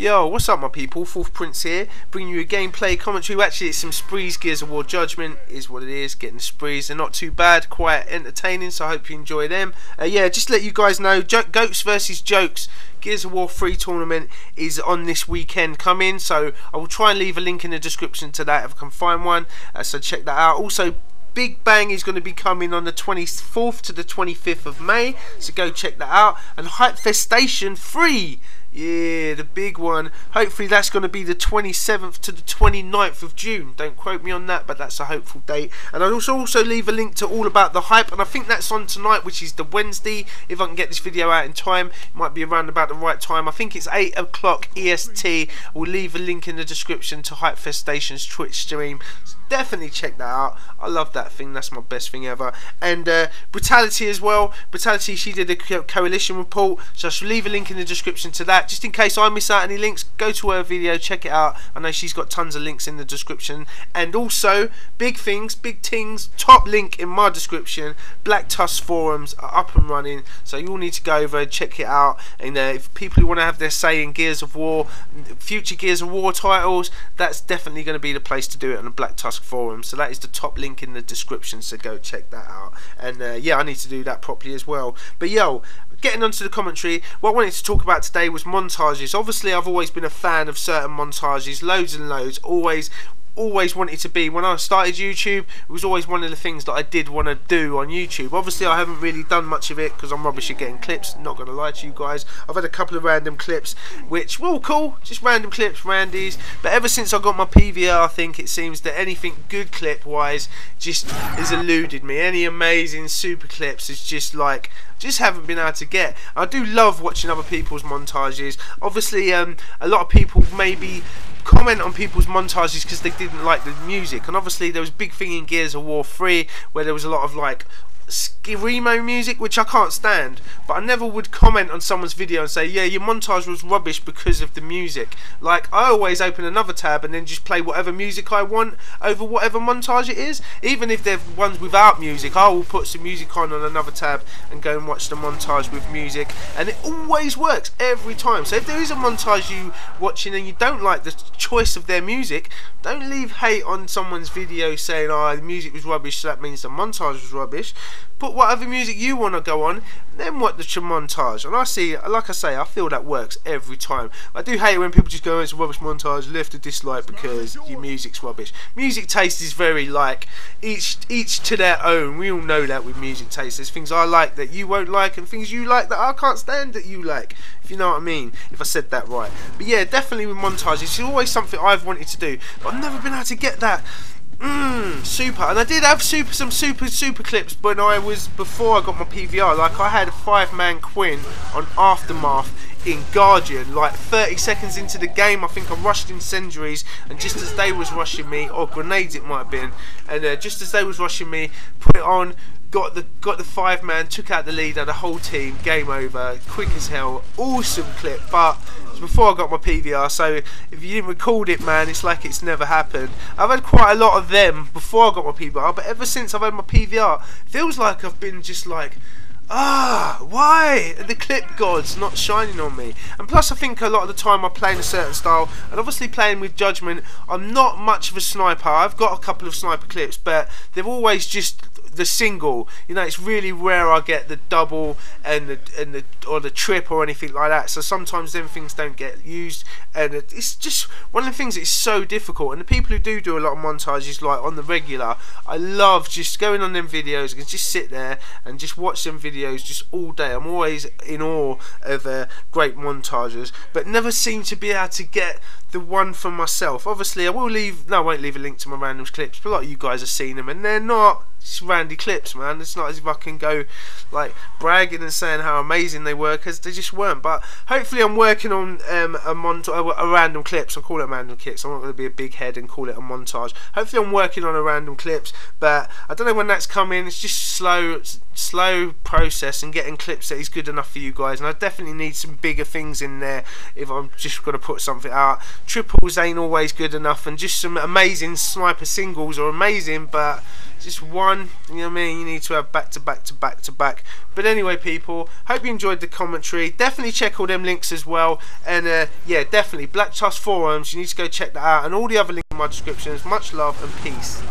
Yo, what's up my people? Fourth Prince here, bringing you a gameplay commentary. Actually, it's some Sprees Gears of War Judgment, is what it is. Getting the Sprees, they're not too bad, quite entertaining, so I hope you enjoy them. Uh, yeah, just let you guys know, jo Goats versus Jokes Gears of War 3 tournament is on this weekend coming, so I will try and leave a link in the description to that if I can find one, uh, so check that out. Also, Big Bang is going to be coming on the 24th to the 25th of May, so go check that out. And Hypefestation 3 yeah, the big one. Hopefully that's going to be the 27th to the 29th of June. Don't quote me on that, but that's a hopeful date. And I'll also, also leave a link to all about the hype, and I think that's on tonight, which is the Wednesday. If I can get this video out in time, it might be around about the right time. I think it's 8 o'clock EST. We'll leave a link in the description to Hypefestation's Twitch stream. So definitely check that out. I love that thing. That's my best thing ever. And uh, Brutality as well. Brutality, she did a coalition report, so I'll leave a link in the description to that that just in case I miss out any links go to her video check it out. I know she's got tons of links in the description. And also big things big things top link in my description Black Tusk forums are up and running. So you all need to go over and check it out. And uh, if people who want to have their say in Gears of War future Gears of War titles that's definitely going to be the place to do it on the Black Tusk forum. So that is the top link in the description so go check that out. And uh, yeah I need to do that properly as well. But yo getting onto the commentary, what I wanted to talk about today was montages. Obviously, I've always been a fan of certain montages, loads and loads. Always always wanted to be. When I started YouTube it was always one of the things that I did want to do on YouTube. Obviously I haven't really done much of it because I'm rubbish at getting clips not gonna lie to you guys. I've had a couple of random clips which were all cool just random clips randies but ever since I got my PVR I think it seems that anything good clip wise just has eluded me. Any amazing super clips is just like just haven't been able to get. I do love watching other people's montages. Obviously, um, a lot of people maybe comment on people's montages because they didn't like the music. And obviously there was a big thing in Gears of War 3 where there was a lot of like screamo music, which I can't stand. But I never would comment on someone's video and say, yeah, your montage was rubbish because of the music. Like, I always open another tab and then just play whatever music I want over whatever montage it is. Even if they're ones without music, I will put some music on on another tab and go and watch the montage with music. And it always works every time. So if there is a montage you watching and you don't like the choice of their music, don't leave hate on someone's video saying, oh, the music was rubbish, so that means the montage was rubbish put whatever music you want to go on, then what the montage. And I see, like I say, I feel that works every time. I do hate when people just go, it's a rubbish montage, left a dislike because your music's rubbish. Music taste is very like, each each to their own. We all know that with music taste. There's things I like that you won't like and things you like that I can't stand that you like. If you know what I mean, if I said that right. But yeah, definitely with montage, it's always something I've wanted to do. But I've never been able to get that Mmm, super. And I did have super some super super clips when I was before I got my PVR. Like I had a five man quint on Aftermath in Guardian. Like 30 seconds into the game, I think I rushed incendiaries, and just as they was rushing me, or grenades it might have been, and uh, just as they was rushing me, put it on, got the got the five man, took out the lead, and the whole team, game over, quick as hell, awesome clip. But before I got my PVR, so if you didn't record it, man, it's like it's never happened. I've had quite a lot of them before I got my PVR, but ever since I've had my PVR, feels like I've been just like ah, why are the clip gods not shining on me? And plus, I think a lot of the time I'm playing a certain style, and obviously playing with Judgment, I'm not much of a sniper. I've got a couple of sniper clips, but they're always just the single. You know, it's really rare I get the double and the and the or the trip or anything like that. So sometimes them things don't get used, and it's just one of the things It's so difficult. And the people who do do a lot of montages, like on the regular, I love just going on them videos and just sit there and just watch them videos just all day. I'm always in awe of uh, great montages, but never seem to be able to get the one for myself. Obviously, I will leave. No, I won't leave a link to my randoms clips, but a lot of you guys have seen them, and they're not just randy clips, man. It's not as if I can go like bragging and saying how amazing they were because they just weren't. But hopefully, I'm working on um, a montage, a, random clips. I call it random clips. I'm not going to be a big head and call it a montage. Hopefully, I'm working on a random clips, but I don't know when that's coming. It's just slow, slow process and getting clips that is good enough for you guys. And I definitely need some bigger things in there if I'm just going to put something out. Triples ain't always good enough, and just some amazing sniper singles are amazing, but just one. You know what I mean? You need to have back to back to back to back. But anyway, people, hope you enjoyed the commentary. Definitely check all them links as well. And uh, yeah, definitely Black Tusk forums. You need to go check that out, and all the other links in my descriptions. Much love and peace.